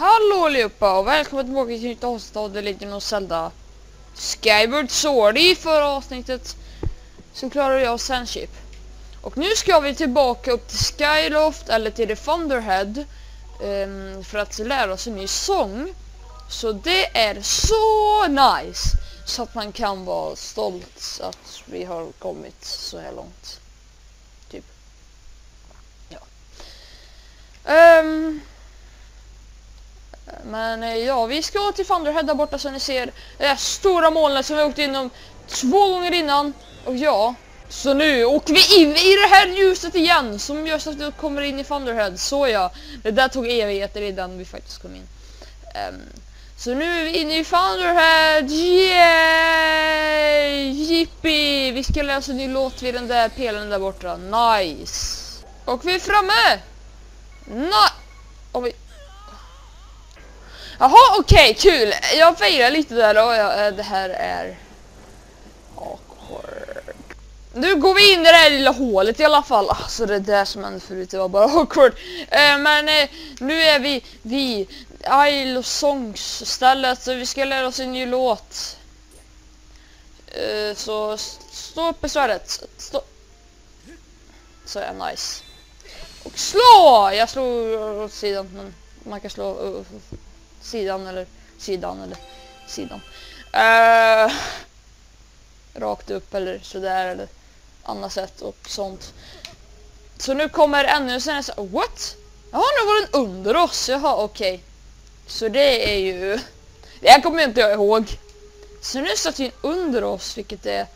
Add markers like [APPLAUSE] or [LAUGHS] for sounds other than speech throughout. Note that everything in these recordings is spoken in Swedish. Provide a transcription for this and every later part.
Hallå allihopa och välkomna tillbaka till nytt avsnitt av The Legend of Zelda Skyward Sword. I förra avsnittet så klarade jag Sandship. Och nu ska vi tillbaka upp till Skyloft eller till The Thunderhead um, för att lära oss en ny sång. Så det är så nice så att man kan vara stolt att vi har kommit så här långt. Typ. Ja. Um, men eh, ja, vi ska till Thunderhead där borta som ni ser. Det där stora molnet som vi åkt inom två gånger innan. Och ja, så nu åker vi in i det här ljuset igen som gör så att vi kommer in i Thunderhead. Så ja, det där tog evigheter innan vi faktiskt kom in. Um, så nu är vi inne i Thunderhead. Yay! Yippee! Vi ska läsa en ny låt vid den där pelaren där borta. Nice! Och vi är framme! Nej! Och vi... Jaha, okej, okay, kul. Jag firar lite där och jag, eh, det här är awkward. Nu går vi in i det här lilla hålet i alla fall. Alltså det där som hände förut, det var bara [LAUGHS] awkward. Uh, men uh, nu är vi vid Isle of Songs stället så vi ska lära oss en ny låt. Uh, så stå upp i svärdet. Stå. Så är ja, nice. Och slå! Jag slog åt sidan men man kan slå sidan eller sidan eller sidan. Uh, rakt upp eller sådär eller annat sätt och sånt. Så nu kommer ännu en sån what? Jaha, nu var den under oss, jaha okej. Okay. Så det är ju, det här kommer inte jag ihåg. Så nu satt den under oss, vilket är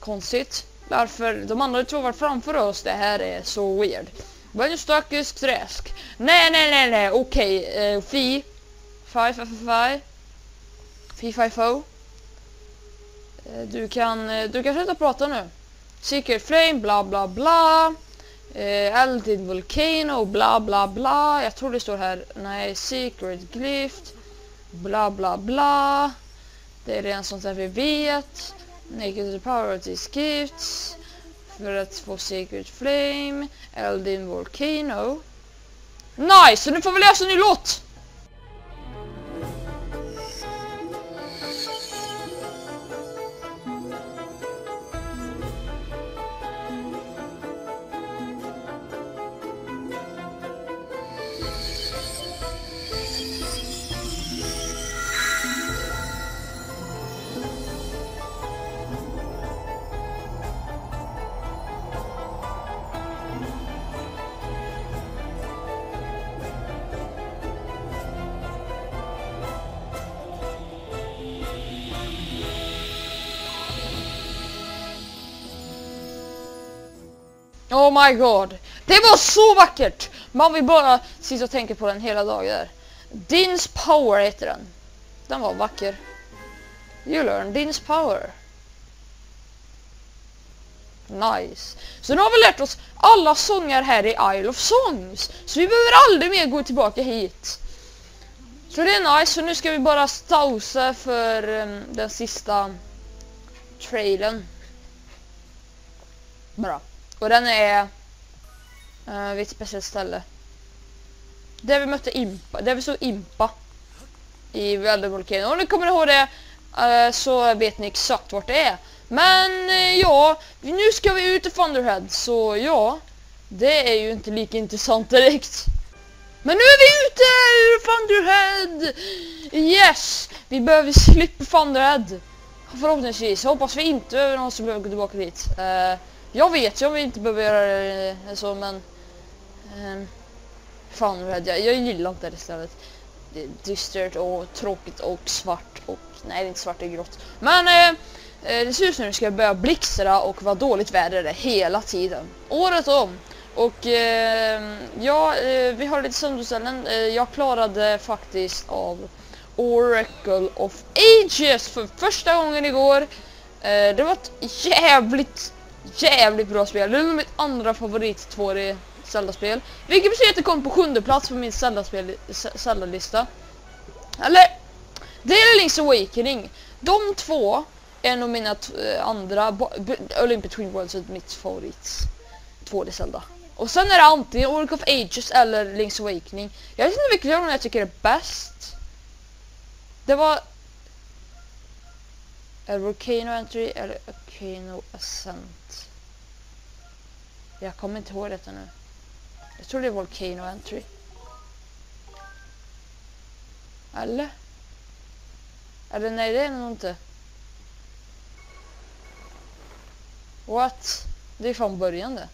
konstigt. Varför de andra två var framför oss, det här är så weird. Vad en stökisk träsk. Nej, nej, nej, nej, okej. Okay. Uh, fi Five, five, five. Fo. Eh, du kan, eh, du kan sluta prata nu. Secret Flame, bla bla bla. Eh, Elded Volcano, bla bla bla. Jag tror det står här, nej, Secret Glyft. Bla bla bla. Det är redan sånt där vi vet. Naked power of these gifts. För att få Secret Flame. Eldin Volcano. Nice, så nu får vi läsa en ny låt! Oh my god. Det var så vackert! Man vill bara sitta och tänka på den hela dagen. Dins Power heter den. Den var vacker. You learn Dins Power. Nice. Så nu har vi lärt oss alla sånger här i Isle of Songs. Så vi behöver aldrig mer gå tillbaka hit. Så det är nice. Så nu ska vi bara stausa för um, den sista trailen. Bra. Och den är eh, uh, vid ett speciellt ställe. Där vi mötte Impa, där vi såg Impa i Väldevolken. Om ni kommer ihåg det uh, så vet ni exakt vart det är. Men uh, ja, nu ska vi ut i Thunderhead så ja, det är ju inte lika intressant direkt. Men nu är vi ute ur Thunderhead! Yes! Vi behöver slippa Thunderhead. Förhoppningsvis. Hoppas vi inte behöver någon som behöver gå tillbaka dit. Uh, jag vet ju om vi inte behöver göra det så men... Um, fan jag, jag gillar inte det stället. Det är dystert och tråkigt och svart och... Nej det är inte svart, det är grått. Men Uh, det ser ut som att det ska börja blixtra och vara dåligt väder hela tiden. Året om. Och eh, ja, eh, vi har lite sönderställen. Eh, jag klarade faktiskt av Oracle of Ages för första gången igår. Eh, det var ett jävligt jävligt bra spel. Det är mitt andra favorit 2D Zelda-spel. Vilket betyder att det kom på sjunde plats på min Zelda-lista. Eller, det är Link's Awakening. De två är nog mina andra, Olympic Twin Worlds är mitt favorit 2D Zelda. Och sen är det antingen Oracle of Ages eller Link's Awakening. Jag vet inte vilken av dem jag tycker är bäst. Det var... Är Volcano Entry eller Volcano Ascent? Jag kommer inte ihåg detta nu. Jag tror det är Volcano Entry. Eller? Eller nej, det är det nog inte. What? Det är från början det.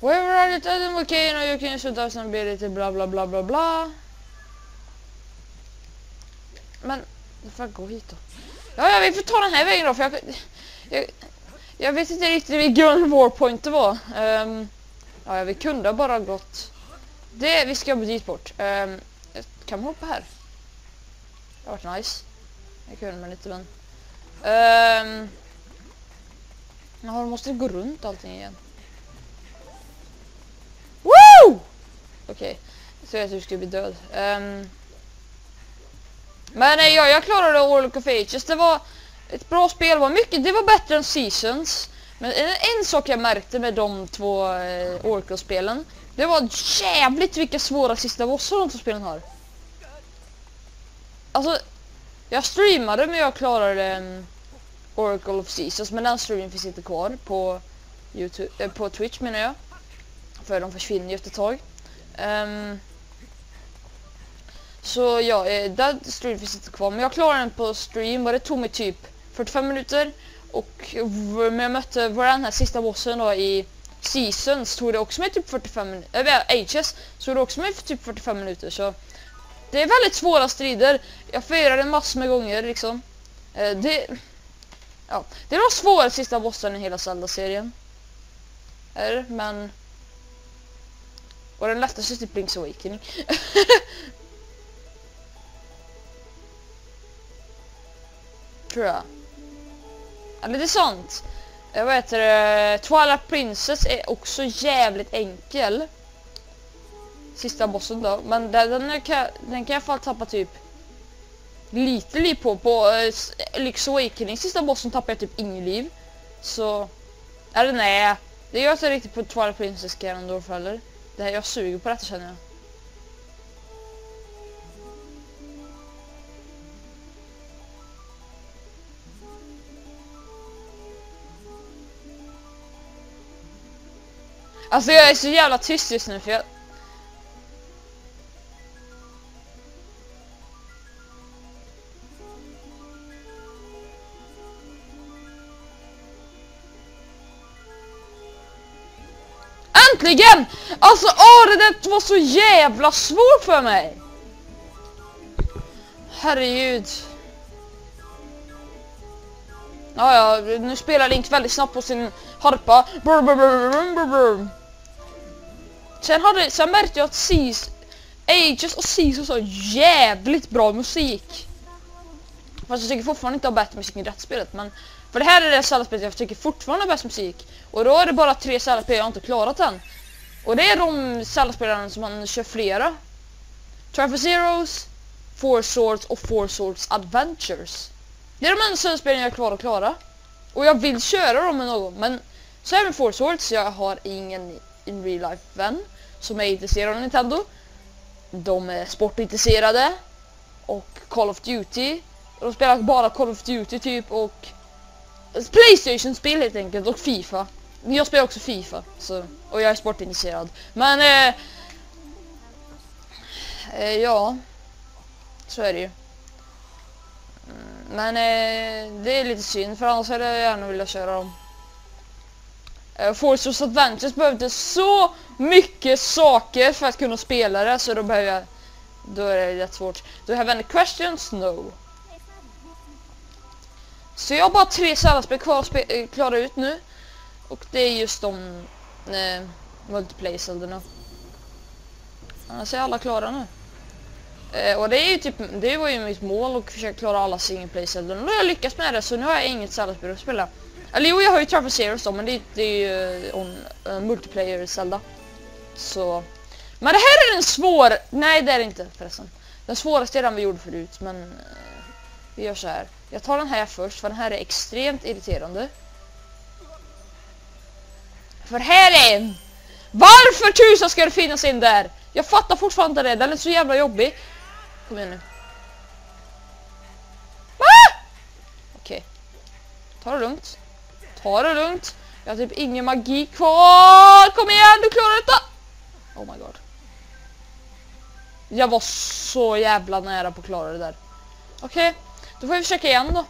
Wherever are it at volcano you can shoot out some ability bla bla bla bla bla. Men, det får gå hit då. Ja, ja, vi får ta den här vägen då för jag... Jag, jag vet inte riktigt vilken warpoint det var. Um, ja, vi kunde bara gått... Det, vi ska dit bort. Um, kan man hoppa här? Det har varit nice. Jag kunde man lite men... Um, ehm, Jaha, då måste gå runt allting igen. Woo! Okej, okay. så jag att du skulle bli död. Um, men eh, nej, jag, jag klarade Oracle of Ages. Det var ett bra spel. Var mycket, det var bättre än Seasons. Men en, en sak jag märkte med de två eh, Oracle-spelen. Det var jävligt vilka svåra sista bossar de två spelen har. Alltså, jag streamade men jag klarade um, Oracle of Seasons. Men den streamen finns inte kvar på, YouTube, eh, på Twitch menar jag. För de försvinner ju efter ett tag. Um, så ja, eh, den streamen finns inte kvar. Men jag klarade den på stream och det tog mig typ 45 minuter. Och när jag mötte vår den här sista bossen då i Seasons tog det också med typ 45 minuter. Äh, HS tog det också med typ 45 minuter. Så det är väldigt svåra strider. Jag firade massor med gånger liksom. Eh, det, ja, det är de svåra sista bossen i hela Zelda-serien. Är men... Och den lättaste typ Link's Awakening. [LAUGHS] Tror jag. Eller det är sant. Jag vet det, eh, Twilight Princess är också jävligt enkel. Sista bossen då. Men den, den, kan, den kan jag fall tappa typ lite liv på. På eh, Lyx Awakening sista bossen tappar jag typ ingen liv. Så... Eller nej. Det gör jag inte riktigt på Twilight Princess Ganondorf heller. Det här, jag suger på detta känner jag. Alltså jag är så jävla tyst just nu för jag... Äntligen! Alltså åh det där var så jävla svårt för mig! Herregud. Ja, ja, nu spelar Link väldigt snabbt på sin harpa. Brr, brr, brr, brr, Sen, hade, sen märkte jag att Seas, Ages och Seas har jävligt bra musik. Fast jag tycker fortfarande inte har bättre musik i rättsspelet. Men för det här är det Zelda-spelet jag tycker fortfarande har bäst musik. Och då är det bara tre Zelda-spel jag inte klarat än. Och det är de Zelda-spelarna som man kör flera. Traffic Zeros, Four Swords och Four Swords Adventures. Det är de enda Zelda-spelen jag är kvar att klara. Och jag vill köra dem med någon, men så är med Four Swords, jag har ingen in real life vän som är intresserad av Nintendo. De är sportintresserade och Call of Duty. De spelar bara Call of Duty typ och Playstation-spel helt enkelt och FIFA. Jag spelar också FIFA så, och jag är sportintresserad. Men eh, eh, ja, så är det ju. Mm, men eh, det är lite synd för annars hade jag gärna velat köra dem. Eh, uh, Force Adventures behövde så mycket saker för att kunna spela det så då behöver jag då är det rätt svårt. Do you have any questions? No. Så jag har bara tre Zelda-spel kvar att äh, klara ut nu. Och det är just de eh, multiplayer-sälderna. Annars är alla klara nu. Eh, och det är ju typ, det var ju mitt mål att försöka klara alla single play-sälderna. Och då har jag lyckats med det så nu har jag inget Zelda-spel att spela. Eller jo, jag har ju Travel Zeros då, men det, det är ju on, uh, eh, multiplayer Zelda. Så... Men det här är den svår... Nej, det är det inte förresten. Den svåraste är den vi gjorde förut, men... Uh, vi gör så här. Jag tar den här först, för den här är extremt irriterande. För här är en! Varför tusan ska det finnas en där? Jag fattar fortfarande inte det, den är så jävla jobbig. Kom igen nu. Ah! Okej. Ta det lugnt. Ta det lugnt. Jag har typ ingen magi kvar. Kom igen, du klarar detta! Oh my god. Jag var så jävla nära på att klara det där. Okej, okay, då får vi försöka igen då.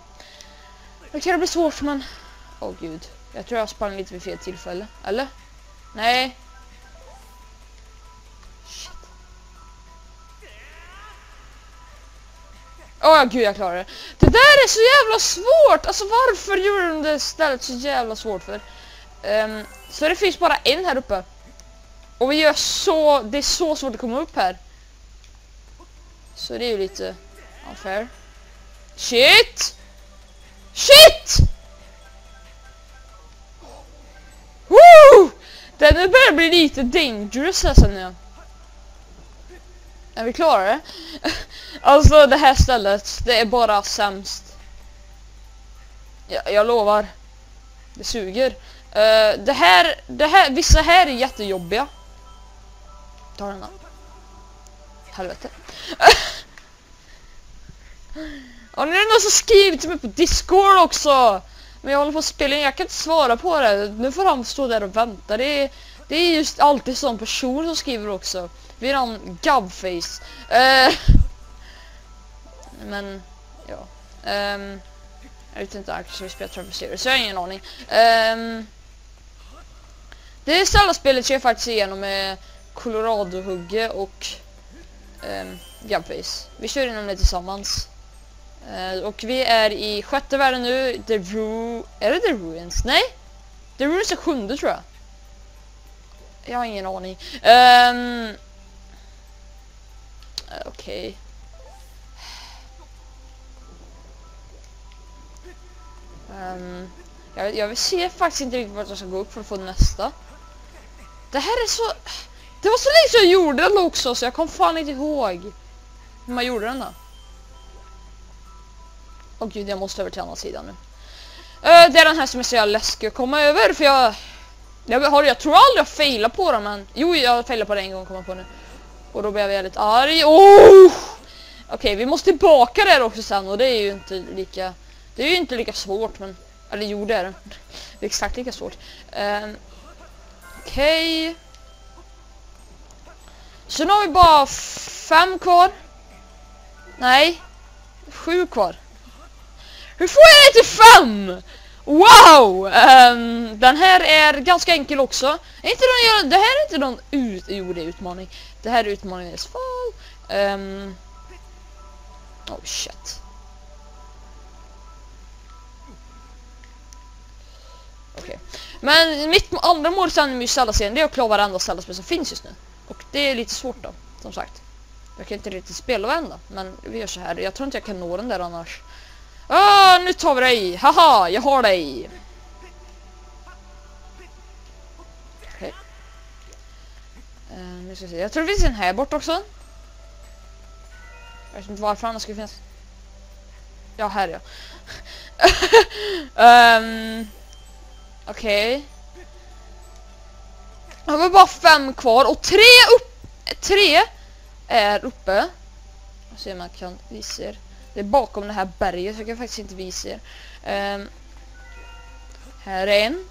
Det kan bli svårt men... Åh oh, gud. Jag tror jag sprang lite vid fel tillfälle. Eller? Nej. Åh oh, gud jag klarar det. Det där är så jävla svårt! Alltså varför gjorde de det stället så jävla svårt för? Um, så det finns bara en här uppe. Och vi gör så... Det är så svårt att komma upp här. Så det är ju lite unfair. Shit! Shit! Woo! Den börjar bli lite dangerous här sen nu. Är vi klara det? [LAUGHS] alltså det här stället, det är bara sämst. Jag, jag lovar. Det suger. Uh, det här, det här, vissa här är jättejobbiga. Ta den då. Helvete. [LAUGHS] Och nu är det någon som skriver till mig på Discord också. Men jag håller på att spela in, jag kan inte svara på det. Nu får han stå där och vänta. Det är, det är just alltid sån person som skriver också. Vi är någon gubface. Uh, men, ja. Um, jag vet inte aktivt vi spelar Travel Series, jag har ingen aning. Um, det sällan spelet kör jag faktiskt igenom med Colorado-hugge och um, Gubface. Vi kör igenom det tillsammans. Uh, och vi är i sjätte världen nu. The Ru... Är det The Ruins? Nej? The Ruins är sjunde tror jag. Jag har ingen aning. Um, Eh, okej. Okay. Um, jag, jag ser faktiskt inte riktigt vart jag ska gå upp för att få nästa. Det här är så... Det var så länge sedan jag gjorde den också så jag kom fan inte ihåg hur man gjorde den då. Åh gud, jag måste över till andra sidan nu. Uh, det är den här som är så jävla läskig att komma över för jag... Jag, har, jag tror aldrig jag failar på den men... Jo, jag failar på den en gång kommer på nu. Och då blev jag väldigt arg. Oh! Okej, okay, vi måste tillbaka där också sen och det är ju inte lika... Det är ju inte lika svårt men... Eller jo, det är det. Det är exakt lika svårt. Um, Okej. Okay. Så nu har vi bara fem kvar. Nej. Sju kvar. Hur får jag det till fem? Wow! Um, den här är ganska enkel också. Inte någon, det här är inte någon ut, jo, det är utmaning. Det här är utmaningen fall. Um, oh shit. Okej. Okay. Men mitt andra mål sen med Zelda-serien det är att klara varenda Zelda-spel som finns just nu. Och det är lite svårt då, som sagt. Jag kan inte riktigt spela varenda, men vi gör så här. Jag tror inte jag kan nå den där annars. Ah, nu tar vi dig! Haha, jag har dig! Okej. Okay. Uh, nu ska vi se. Jag tror det finns en här bort också. Jag vet inte varför annars skulle finnas. Ja, här ja. um, [LAUGHS] ehm, Okej. Okay. Jag har bara fem kvar och tre upp... Tre är uppe. Jag ser om man kan visa er. Det är bakom det här berget jag kan faktiskt inte visa er. Um, här är en.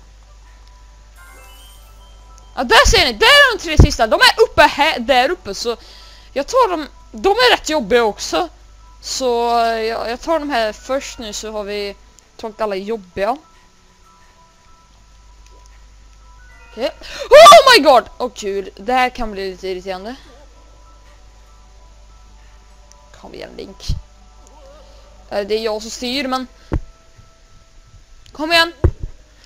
Ja, där ser ni. Där är de tre sista. De är uppe här, där uppe så jag tar dem. De är rätt jobbiga också. Så jag, jag tar de här först nu så har vi tagit alla jobbiga. Okay. Oh my god! Åh oh, gud, det här kan bli lite irriterande. Kom igen Link. Eh, det är jag som styr men... Kom igen!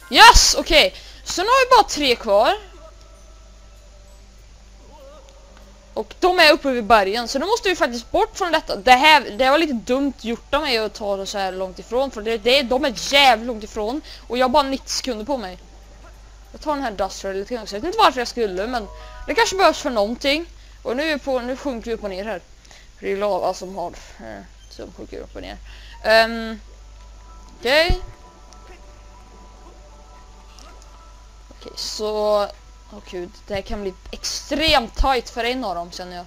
Yes! Okej. Okay. Så nu har vi bara tre kvar. Och de är uppe vid bergen så då måste vi faktiskt bort från detta. Det här det var lite dumt gjort av mig att ta det så här långt ifrån för det, det, de är jävligt långt ifrån och jag har bara 90 sekunder på mig. Jag tar den här Duster lite grann. Jag vet inte varför jag skulle men det kanske behövs för någonting. Och nu, är på, nu sjunker vi upp och ner här. För det är lava som har eh, som sjunker upp och ner. Um, Okej. Okay. Okej, så... Åh gud, det här kan bli extremt tight för en av dem känner jag.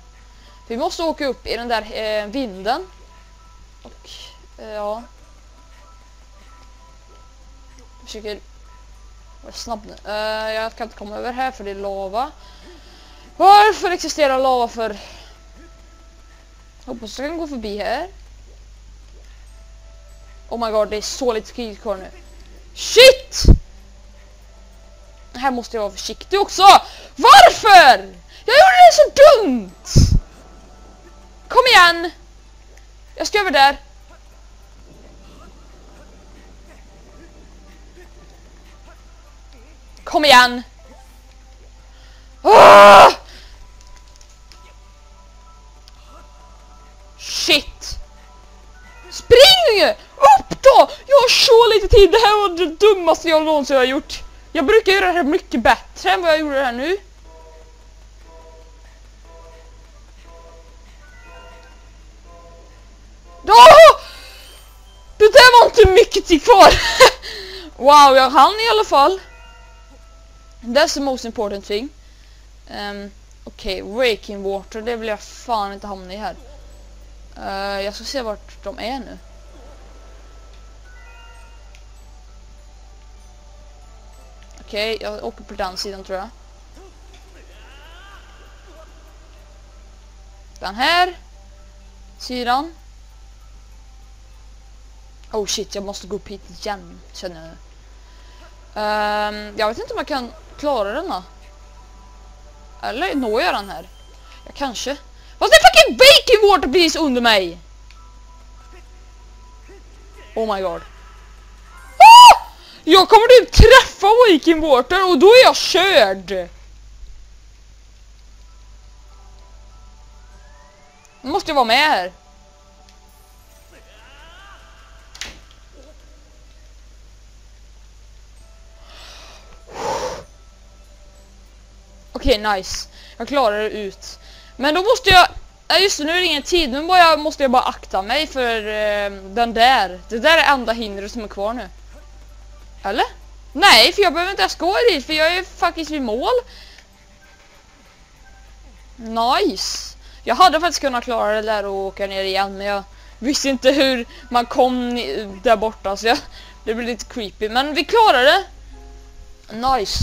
Vi måste åka upp i den där eh, vinden. Och, eh, ja. Jag försöker vara snabb nu. Eh, jag kan inte komma över här för det är lava. Varför existerar lava för? Hoppas jag kan gå förbi här. Oh my god, det är så lite skid kvar nu. Shit! Här måste jag vara försiktig också. Varför? Jag gjorde det så dumt! Kom igen! Jag ska över där. Kom igen! Ah! Så. Det här var det dummaste jag någonsin har gjort. Jag brukar göra det här mycket bättre än vad jag gjorde det här nu. Oh! Det där var inte mycket till kvar. [LAUGHS] wow, jag hann i alla fall. That's the most important thing. Um, Okej, okay, Waking Water, det vill jag fan inte hamna i här. Uh, jag ska se vart de är nu. Okej, okay, jag åker på den sidan tror jag. Den här sidan. Oh shit, jag måste gå upp hit igen, känner jag. Um, jag vet inte om jag kan klara denna. Eller når jag den här? Jag kanske. Vad är fucking baking water please under mig? Oh my god. Jag kommer typ träffa Waking Water och då är jag körd. Nu måste jag vara med här. Okej, okay, nice. Jag klarar det ut. Men då måste jag... Ja just det, nu är det ingen tid. Nu måste jag, måste jag bara akta mig för uh, den där. Det där är enda hindret som är kvar nu. Eller? Nej, för jag behöver inte ens gå dit för jag är faktiskt vid mål. Nice. Jag hade faktiskt kunnat klara det där och åka ner igen men jag visste inte hur man kom där borta så jag, det blev lite creepy. Men vi klarade det. Nice.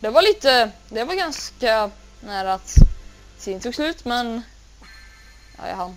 Det var lite, det var ganska nära att tiden tog slut men ja, jag hann.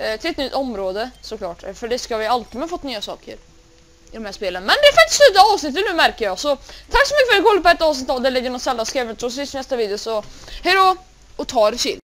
Eh, till ett nytt område såklart. Eh, för det ska vi alltid med fått nya saker i de här spelen. Men det är faktiskt slutet av avsnittet nu märker jag. Så tack så mycket för att ni kollade på ett avsnitt av The Legend of Zelda. Skriv och ses i nästa video. Så hej då och ta det chill.